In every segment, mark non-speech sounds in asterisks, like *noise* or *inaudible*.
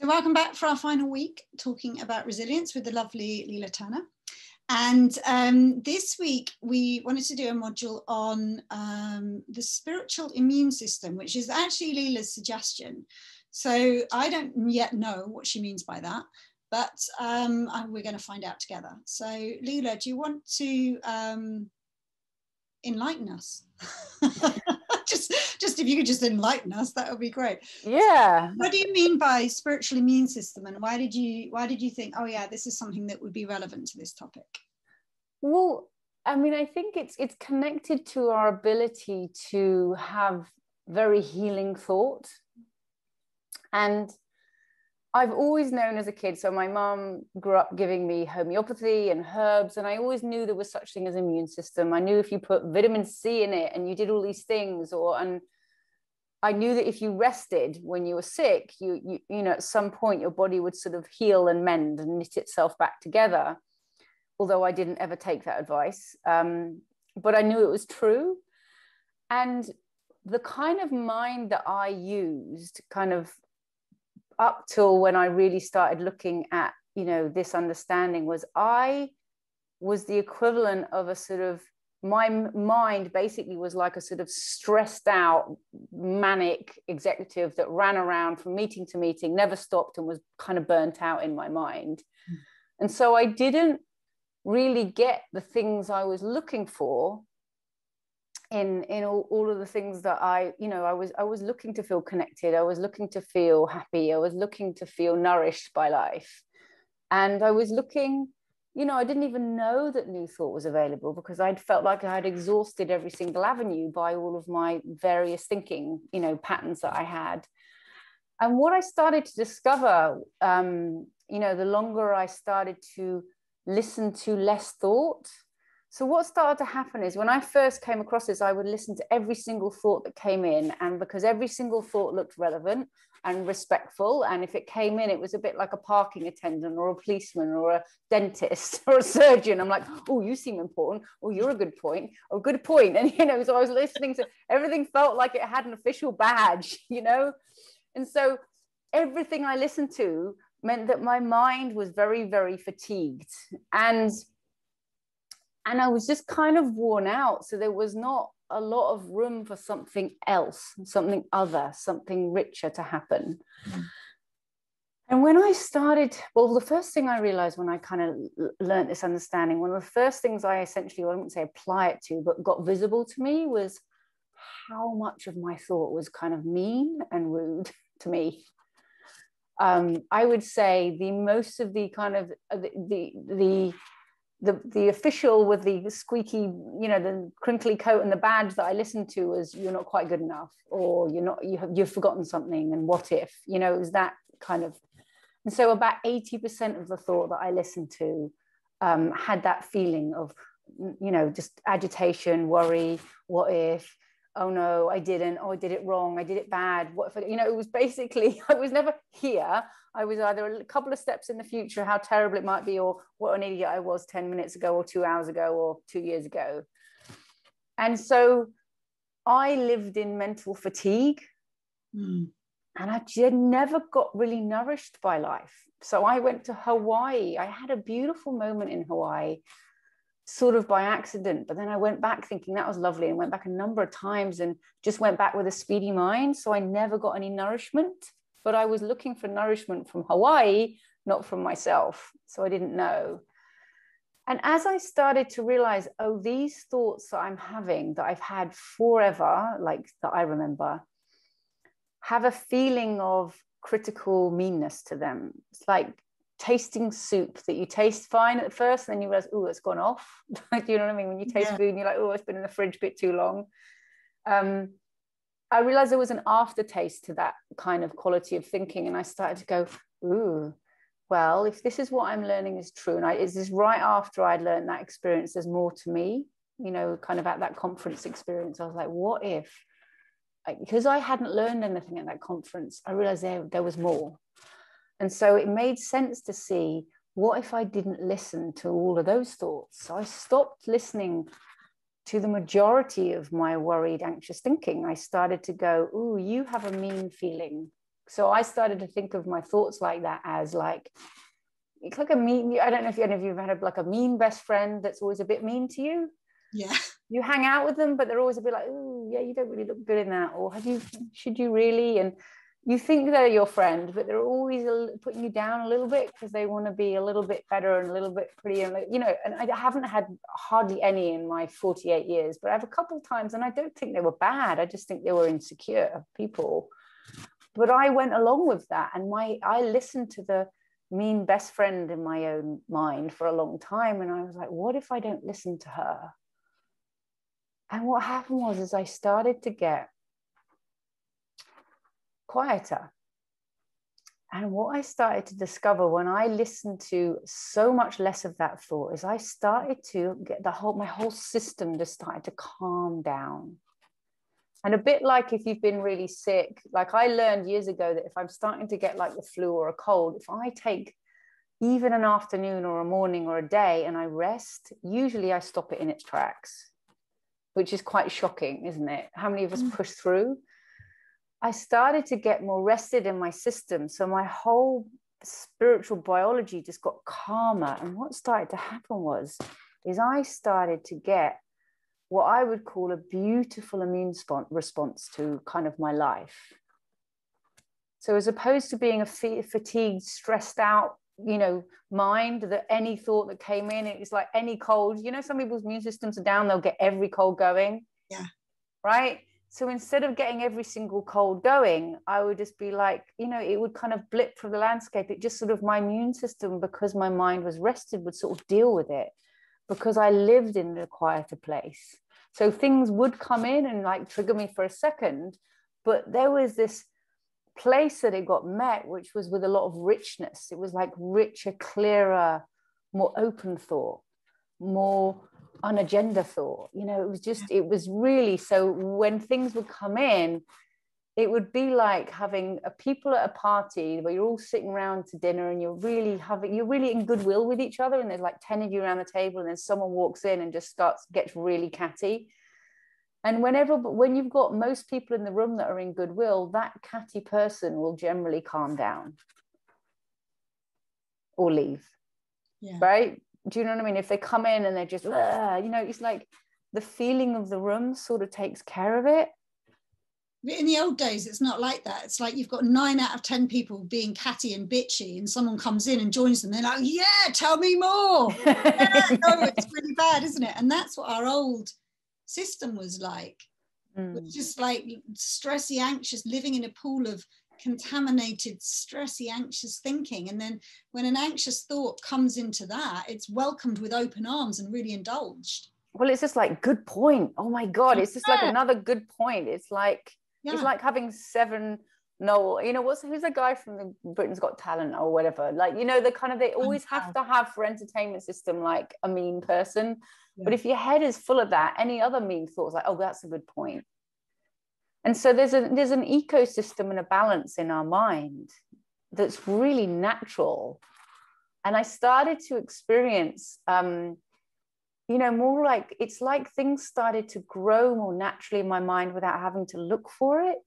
So, welcome back for our final week talking about resilience with the lovely Lila Turner. And um, this week, we wanted to do a module on um, the spiritual immune system, which is actually Lila's suggestion. So, I don't yet know what she means by that, but um, we're going to find out together. So, Lila, do you want to um, enlighten us? *laughs* *laughs* just just if you could just enlighten us that would be great. Yeah. What do you mean by spiritual immune system and why did you why did you think oh yeah this is something that would be relevant to this topic? Well i mean i think it's it's connected to our ability to have very healing thought and I've always known as a kid. So my mom grew up giving me homeopathy and herbs, and I always knew there was such thing as immune system. I knew if you put vitamin C in it and you did all these things, or and I knew that if you rested when you were sick, you you you know at some point your body would sort of heal and mend and knit itself back together. Although I didn't ever take that advice, um, but I knew it was true, and the kind of mind that I used, kind of up till when I really started looking at, you know, this understanding was I was the equivalent of a sort of my mind basically was like a sort of stressed out manic executive that ran around from meeting to meeting never stopped and was kind of burnt out in my mind mm. and so i didn't really get the things i was looking for in in all, all of the things that i you know i was i was looking to feel connected i was looking to feel happy i was looking to feel nourished by life. And i was looking you know i didn't even know that new thought was available because i'd felt like i had exhausted every single avenue by all of my various thinking you know patterns that i had. And what i started to discover um, you know the longer i started to listen to less thought so what started to happen is when I first came across this, I would listen to every single thought that came in, and because every single thought looked relevant and respectful, and if it came in, it was a bit like a parking attendant or a policeman or a dentist *laughs* or a surgeon. I'm like, oh, you seem important. Oh, you're a good point. Oh, good point. *laughs* And you know, so I was listening to everything felt like it had an official badge, *laughs* you know, and so everything I listened to meant that my mind was very, very fatigued and and I was just kind of worn out. So there was not a lot of room for something else, something other, something richer to happen. Mm. And when I started, well, the first thing I realized when I kind of learned this understanding, one of the first things I essentially, well, I wouldn't say apply it to, but got visible to me was how much of my thought was kind of mean and rude *laughs* to me. Um, I would say the most of the kind of uh, the, the, the the the official with the squeaky, you know, the crinkly coat and the badge that I listened to was "You're not quite good enough," or "You're not you have you've forgotten something," and "What if?" You know, it was that kind of. And so, about eighty percent of the thought that I listened to um, had that feeling of, you know, just agitation, worry, what if, oh no, I didn't, oh, I did it wrong, I did it bad. What if, I, you know, it was basically, *laughs* I was never here. I was either a couple of steps in the future, how terrible it might be, or what an idiot I was 10 minutes ago, or two hours ago, or two years ago. And so I lived in mental fatigue. Mm. And I never got really nourished by life. So I went to Hawaii. I had a beautiful moment in Hawaii sort of by accident. But then I went back thinking that was lovely and went back a number of times and just went back with a speedy mind. So I never got any nourishment, but I was looking for nourishment from Hawaii, not from myself. So I didn't know. And as I started to realize, oh, these thoughts that I'm having that I've had forever, like that I remember, have a feeling of critical meanness to them. It's like tasting soup that you taste fine at first and then you realize oh it's gone off *laughs* do you know what i mean when you taste yeah. food and you're like oh it's been in the fridge a bit too long um, i realized there was an aftertaste to that kind of quality of thinking and i started to go ooh well if this is what i'm learning is true and I, is this right after i'd learned that experience there's more to me you know kind of at that conference experience i was like what if because i hadn't learned anything at that conference i realized there, there was more and so it made sense to see what if I didn't listen to all of those thoughts? So I stopped listening to the majority of my worried, anxious thinking. I started to go, Ooh, you have a mean feeling So I started to think of my thoughts like that as like, it's like a mean, I don't know if any of you have had a, like a mean best friend that's always a bit mean to you. Yeah. *laughs* You hang out with them, but they're always a bit like, oh, yeah, you don't really look good in that. Or have you, should you really? And you think they're your friend, but they're always putting you down a little bit because they want to be a little bit better and a little bit prettier. And, you know, and I haven't had hardly any in my 48 years, but I have a couple times and I don't think they were bad. I just think they were insecure people. But I went along with that and my I listened to the mean best friend in my own mind for a long time. And I was like, what if I don't listen to her? And what happened was is I started to get quieter. And what I started to discover when I listened to so much less of that thought is I started to get the whole, my whole system just started to calm down. And a bit like if you've been really sick, like I learned years ago that if I'm starting to get like the flu or a cold, if I take even an afternoon or a morning or a day and I rest, usually I stop it in its tracks, which is quite shocking, isn't it? How many of us mm. push through? I started to get more rested in my system. So my whole spiritual biology just got calmer. And what started to happen was, is I started to get what I would call a beautiful immune response to kind of my life. So as opposed to being a fatigued, stressed out, you know, mind that any thought that came in, it's like any cold, you know, some people's immune systems are down, they'll get every cold going. Yeah. Right so instead of getting every single cold going i would just be like you know it would kind of blip from the landscape. It just sort of my immune system because my mind was rested would sort of deal with it because i lived in a quieter place. So things would come in and like trigger me for a second but there was this place that it got met which was with a lot of richness. It was like richer clearer more open thought more unagenda thought you know it was just it was really so when things would come in it would be like having a people at a party where you're all sitting around to dinner and you're really having you're really in goodwill with each other and there's like 10 of you around the table and then someone walks in and just starts gets really catty. And whenever when you've got most people in the room that are in goodwill that catty person will generally calm down or leave. Yeah. right do you know what I mean? If they come in and they're just, you know, it's like the feeling of the room sort of takes care of it. In the old days, it's not like that. It's like you've got nine out of 10 people being catty and bitchy, and someone comes in and joins them. They're like, yeah, tell me more. *laughs* yeah, no, it's really bad, isn't it? And that's what our old system was like. Mm. Just like stressy, anxious, living in a pool of contaminated, stressy, anxious thinking. And then when an anxious thought comes into that, it's welcomed with open arms and really indulged. Well, it's just like good point. Oh my God, it's just like another good point. It's like yeah. it's like having seven no, you know what's who's the guy from the Britain's Got Talent or whatever? Like, you know, the kind of they always have to have for entertainment system like a mean person. Yeah. But if your head is full of that, any other mean thoughts like, oh, that's a good point and so there's a there's an ecosystem and a balance in our mind that's really natural. And i started to experience um, you know more like it's like things started to grow more naturally in my mind without having to look for it.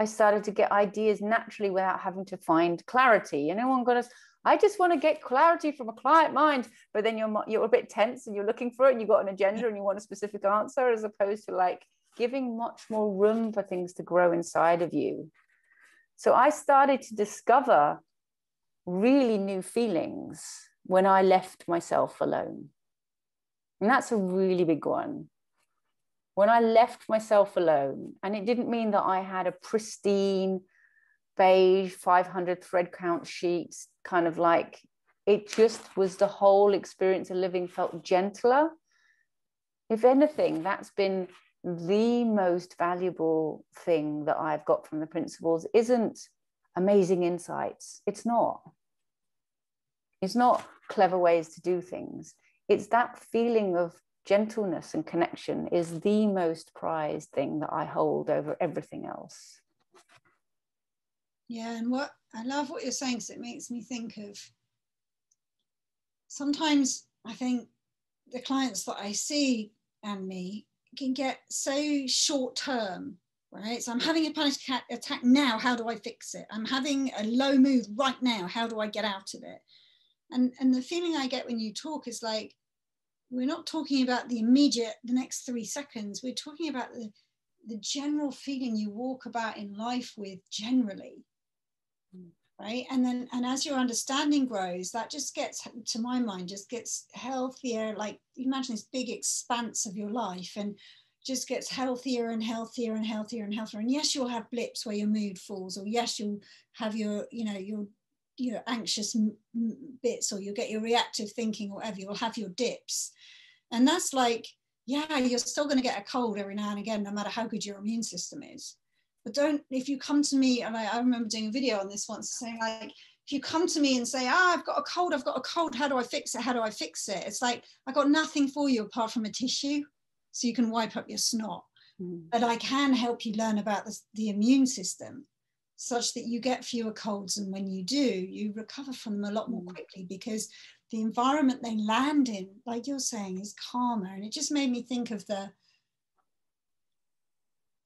I started to get ideas naturally without having to find clarity. You know one got us i just want to get clarity from a client mind but then you're you're a bit tense and you're looking for it and you've got an agenda and you want a specific answer as opposed to like giving much more room for things to grow inside of you. So I started to discover really new feelings when I left myself alone. And that's a really big one. When I left myself alone, and it didn't mean that I had a pristine beige 500 thread count sheets, kind of like it just was the whole experience of living felt gentler. If anything, that's been the most valuable thing that I've got from the principles isn't amazing insights. It's not. It's not clever ways to do things. It's that feeling of gentleness and connection is the most prized thing that I hold over everything else. Yeah, and what I love what you're saying because it makes me think of sometimes I think the clients that I see and me can get so short term right? So I'm having a panic attack now. How do I fix it? I'm having a low mood right now. How do I get out of it? And, and the feeling I get when you talk is like, we're not talking about the immediate, the next three seconds. We're talking about the, the general feeling you walk about in life with generally. Mm. Right. And then, and as your understanding grows, that just gets, to my mind, just gets healthier. Like imagine this big expanse of your life. And just gets healthier and healthier and healthier and healthier. And yes, you'll have blips where your mood falls, or yes, you'll have your, you know, your, your anxious bits, or you'll get your reactive thinking, or whatever. You'll have your dips, and that's like, yeah, you're still going to get a cold every now and again, no matter how good your immune system is. But don't, if you come to me, and I, I remember doing a video on this once, saying like, if you come to me and say, ah, I've got a cold, I've got a cold, how do I fix it? How do I fix it? It's like, I got nothing for you apart from a tissue so you can wipe up your snot. Mm. But I can help you learn about the, the immune system such that you get fewer colds. And when you do, you recover from them a lot more mm. quickly because the environment they land in, like you're saying, is calmer. And it just made me think of the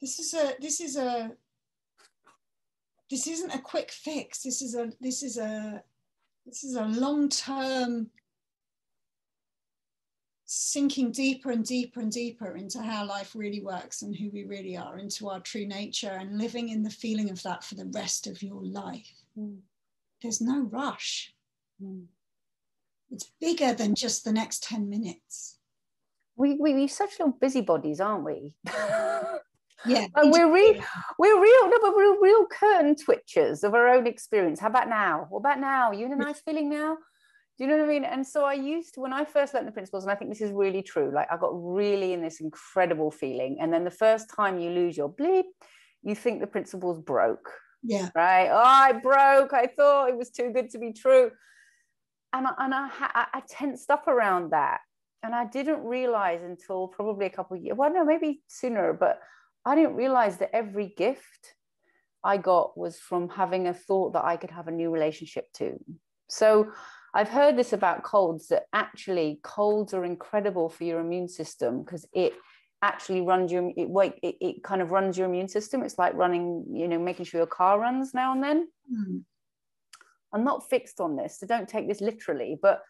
this is a this is a this isn't a quick fix. This is a this is a this is a long-term sinking deeper and deeper and deeper into how life really works and who we really are, into our true nature, and living in the feeling of that for the rest of your life. Mm. There's no rush. Mm. It's bigger than just the next 10 minutes. We, we, we're such little busybodies, aren't we? *laughs* yeah and we're real we're real no but we're real curtain twitchers of our own experience how about now what about now you in a nice feeling now do you know what I mean? And so I used to, when I first learned the principles, and I think this is really true, like I got really in this incredible feeling. And then the first time you lose your bleep, you think the principles broke. Yeah. Right. Oh, I broke. I thought it was too good to be true. And I, and I, I, I tensed up around that. And I didn't realize until probably a couple of years, well, no, maybe sooner, but I didn't realize that every gift I got was from having a thought that I could have a new relationship to. So I've heard this about colds that actually colds are incredible for your immune system because it actually runs your it, wait, it, it kind of runs your immune system. It's like running, you know, making sure your car runs now and then. Mm. I'm not fixed on this, so don't take this literally, but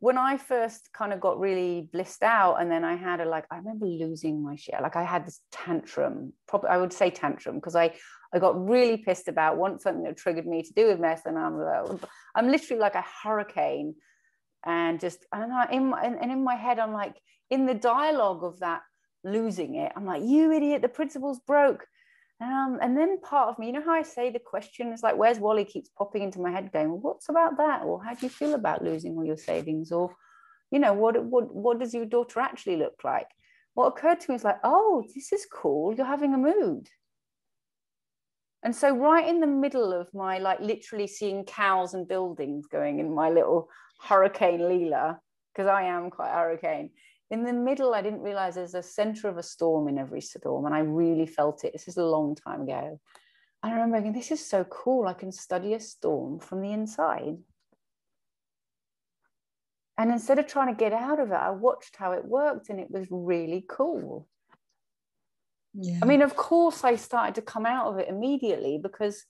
when I first kind of got really blissed out, and then I had a like, I remember losing my shit. Like I had this tantrum, probably I would say tantrum because I I got really pissed about one something that triggered me to do with meth, and I'm uh, I'm literally like a hurricane, and just and I in my, and in my head I'm like in the dialogue of that losing it, I'm like you idiot, the principles broke. Um, and then part of me, you know how I say the question is like, where's Wally keeps popping into my head going, well, what's about that? Or how do you feel about losing all your savings? Or, you know, what, what, what does your daughter actually look like? What occurred to me is like, oh, this is cool. You're having a mood. And so right in the middle of my like literally seeing cows and buildings going in my little hurricane Lila, because I am quite hurricane, in the middle, I didn't realize there's a center of a storm in every storm, and I really felt it. This is a long time ago. I remember thinking, this is so cool. I can study a storm from the inside. And instead of trying to get out of it, I watched how it worked, and it was really cool. Yeah. I mean, of course, I started to come out of it immediately because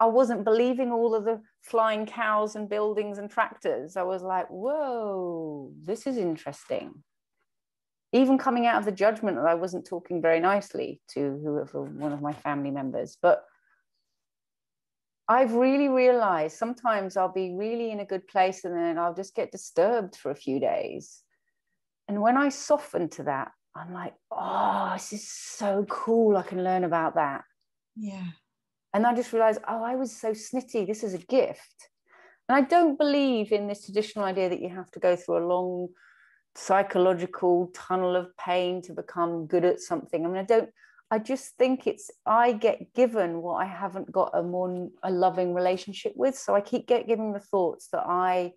I wasn't believing all of the flying cows and buildings and tractors. I was like, whoa, this is interesting even coming out of the judgment that I wasn't talking very nicely to whoever one of my family members. But I've really realized sometimes I'll be really in a good place and then I'll just get disturbed for a few days. And when I soften to that, I'm like, oh, this is so cool. I can learn about that. Yeah. And I just realized, oh, I was so snitty. This is a gift. And I don't believe in this traditional idea that you have to go through a long psychological tunnel of pain to become good at something. I mean, I don't, I just think it's, I get given what I haven't got a more, a loving relationship with. So I keep get giving the thoughts that I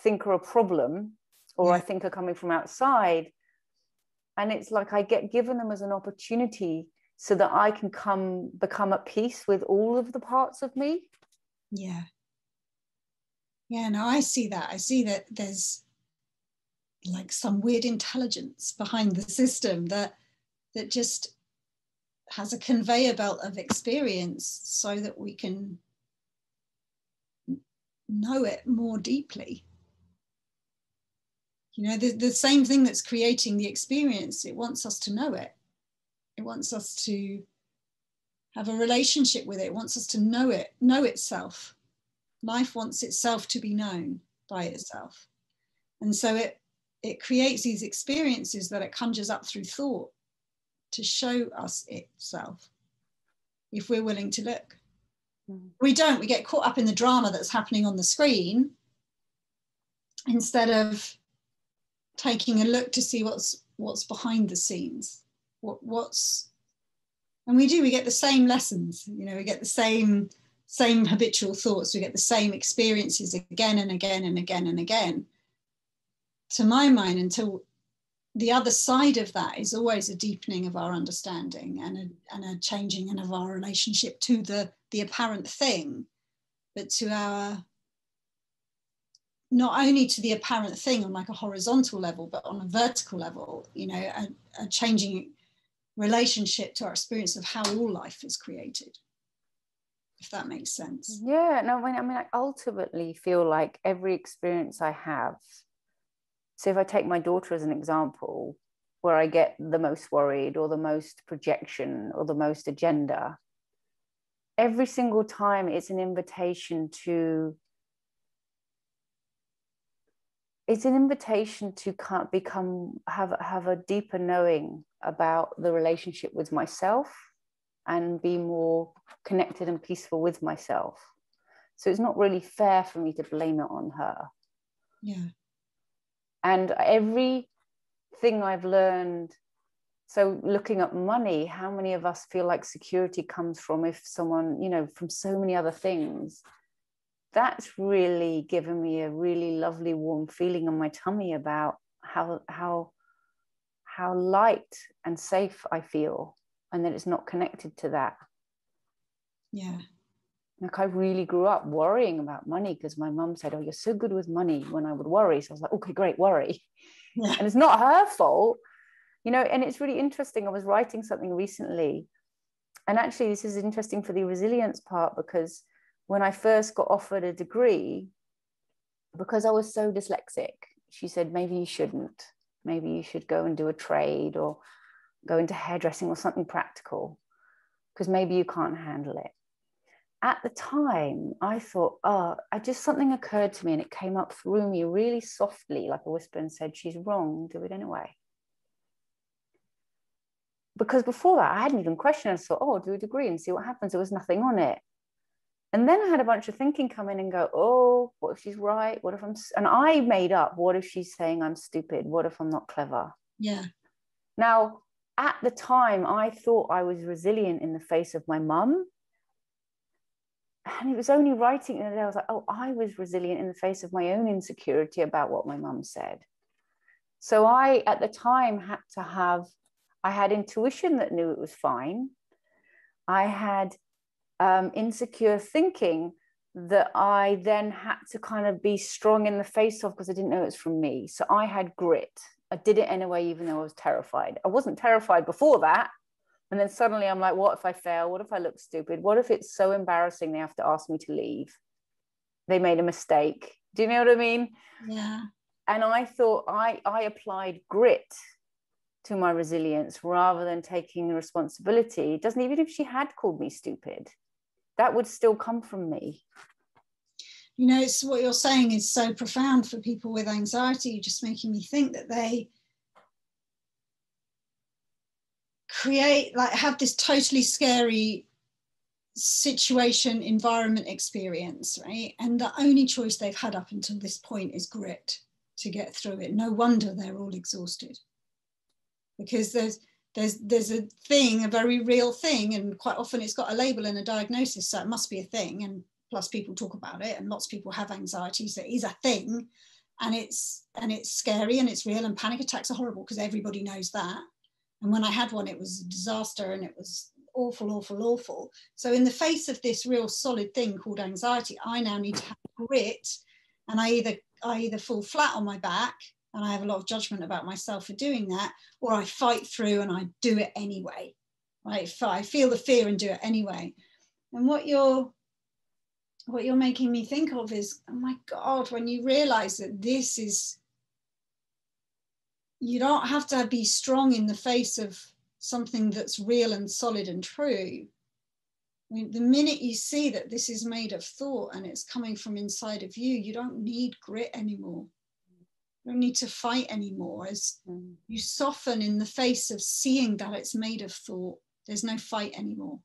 think are a problem or yeah. I think are coming from outside. And it's like I get given them as an opportunity so that I can come become at peace with all of the parts of me. Yeah. Yeah, no, I see that. I see that there's like some weird intelligence behind the system that that just has a conveyor belt of experience so that we can know it more deeply. You know the, the same thing that's creating the experience it wants us to know it. It wants us to have a relationship with it, it wants us to know it know itself. Life wants itself to be known by itself. And so it it creates these experiences that it conjures up through thought to show us itself if we're willing to look. Mm. we don't. We get caught up in the drama that's happening on the screen instead of taking a look to see what's what's behind the scenes. What what's and we do we get the same lessons you know we get the same same habitual thoughts we get the same experiences again and again and again and again to my mind until the other side of that is always a deepening of our understanding and a, and a changing and of our relationship to the the apparent thing but to our not only to the apparent thing on like a horizontal level, but on a vertical level, you know, a, a changing relationship to our experience of how all life is created. If that makes sense. Yeah, no, I mean, I mean, I ultimately feel like every experience I have. So if I take my daughter as an example, where I get the most worried or the most projection or the most agenda, every single time it's an invitation to it's an invitation to become have have a deeper knowing about the relationship with myself and be more connected and peaceful with myself. So it's not really fair for me to blame it on her. Yeah and every thing i've learned so looking at money how many of us feel like security comes from if someone you know from so many other things that's really given me a really lovely warm feeling in my tummy about how how how light and safe I feel and that it's not connected to that. Yeah. Like I really grew up worrying about money because my mum said, Oh, you're so good with money when I would worry. So I was like, okay, great, worry. Yeah. And it's not her fault, you know, and it's really interesting. I was writing something recently. And actually, this is interesting for the resilience part because when I first got offered a degree, because I was so dyslexic, she said, maybe you shouldn't. Maybe you should go and do a trade or go into hairdressing or something practical, because maybe you can't handle it. At the time, I thought, oh, I just something occurred to me and it came up through me really softly, like a whisper, and said, She's wrong, do it anyway because before that I hadn't even questioned. I thought, oh, I'll do a degree and see what happens. There was nothing on it. And then I had a bunch of thinking come in and go, oh, what if she's right? What if I'm, and I made up, what if she's saying I'm stupid? What if I'm not clever? Yeah. Now, at the time, I thought I was resilient in the face of my mum. And it was only writing it, I was like, oh, I was resilient in the face of my own insecurity about what my mum said. So I, at the time, had to have, I had intuition that knew it was fine. I had um, insecure thinking that I then had to kind of be strong in the face of because I didn't know it was from me. So I had grit. I did it anyway, even though I was terrified. I wasn't terrified before that. And then suddenly I'm like, what if I fail? What if I look stupid? What if it's so embarrassing they have to ask me to leave? They made a mistake. Do you know what I mean? Yeah. And I thought I, I applied grit to my resilience rather than taking the responsibility. It doesn't even if she had called me stupid that would still come from me you know it's what you're saying is so profound for people with anxiety you're just making me think that they create like have this totally scary situation environment experience right? And the only choice they've had up until this point is grit to get through it. No wonder they're all exhausted. Because there's there's there's a thing a very real thing and quite often it's got a label and a diagnosis so it must be a thing and plus people talk about it and lots of people have anxiety so it is a thing and it's and it's scary and it's real and panic attacks are horrible because everybody knows that and when i had one it was a disaster and it was awful awful awful. So in the face of this real solid thing called anxiety i now need to have grit. And i either i either fall flat on my back and I have a lot of judgment about myself for doing that, or I fight through and I do it anyway. right i feel the fear and do it anyway. And what you're what you're making me think of is oh my god when you realize that this is you don't have to be strong in the face of something that's real and solid and true I mean, the minute you see that this is made of thought and it's coming from inside of you, you don't need grit anymore. You don't need to fight anymore. As you soften in the face of seeing that it's made of thought, there's no fight anymore.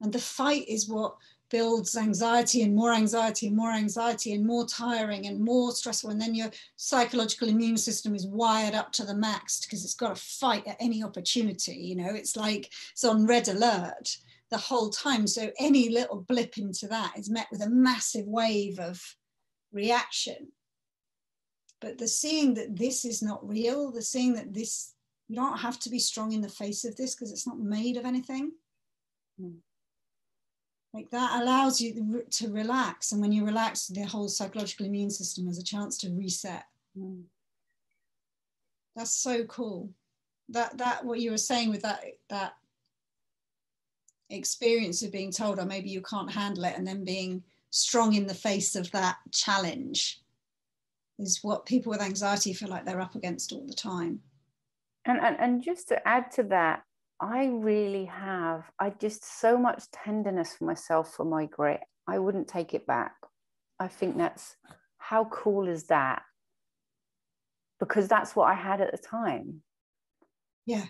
And the fight is what builds anxiety and more anxiety and more anxiety and more tiring and more stressful. And then your psychological immune system is wired up to the max because it's got to fight at any opportunity. You know, it's like it's on red alert the whole time. So any little blip into that is met with a massive wave of reaction. But the seeing that this is not real, the seeing that this, you don't have to be strong in the face of this because it's not made of anything. Mm. Like that allows you to relax. And when you relax, the whole psychological immune system has a chance to reset. Mm. That's so cool. That that what you were saying with that that experience of being told, or oh, maybe you can't handle it, and then being strong in the face of that challenge is what people with anxiety feel like they're up against all the time. And, and, and just to add to that, I really have, I just so much tenderness for myself for my grit. I wouldn't take it back. I think that's how cool is that? Because that's what I had at the time. Yeah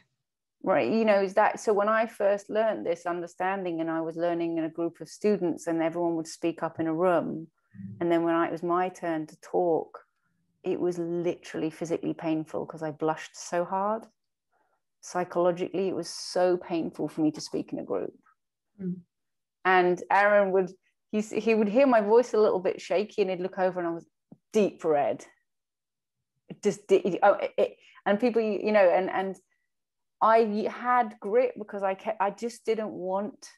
right you know is that so when i first learned this understanding and i was learning in a group of students and everyone would speak up in a room mm. and then when I, it was my turn to talk it was literally physically painful because i blushed so hard psychologically it was so painful for me to speak in a group mm. and aaron would he, he would hear my voice a little bit shaky and he'd look over and i was deep red just oh, it, and people you know and and I had grit because I kept, I just didn't want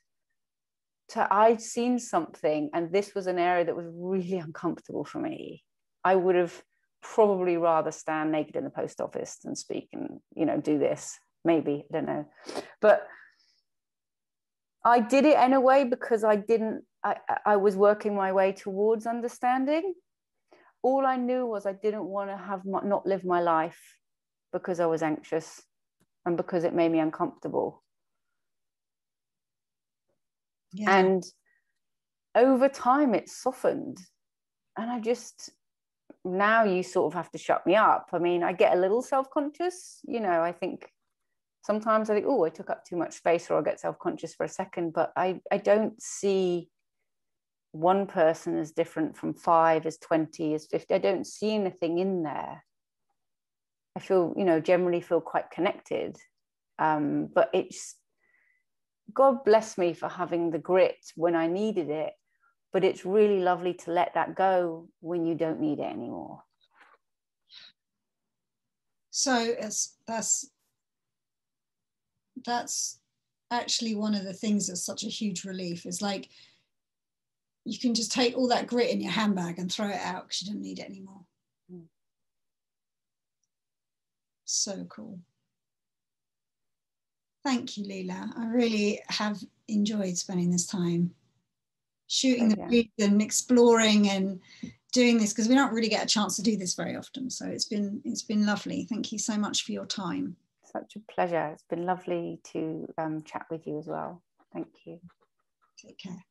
to. I'd seen something, and this was an area that was really uncomfortable for me. I would have probably rather stand naked in the post office than speak and you know do this. Maybe I don't know, but I did it in a way because I didn't. I, I was working my way towards understanding. All I knew was I didn't want to have my, not live my life because I was anxious and because it made me uncomfortable. Yeah. And over time, it softened. And I just, now you sort of have to shut me up. I mean, I get a little self conscious. You know, I think sometimes I think, oh, I took up too much space, or I'll get self conscious for a second. But I, I don't see one person as different from five, as 20, as 50. I don't see anything in there. I feel, you know, generally feel quite connected. Um, but it's God bless me for having the grit when I needed it. But it's really lovely to let that go when you don't need it anymore. So it's that's that's actually one of the things that's such a huge relief is like you can just take all that grit in your handbag and throw it out because you don't need it anymore. Mm. so cool. Thank you, Lila. I really have enjoyed spending this time shooting the oh, breeze and exploring and doing this because we don't really get a chance to do this very often. So it's been it's been lovely. Thank you so much for your time. Such a pleasure. It's been lovely to um, chat with you as well. Thank you. Take care.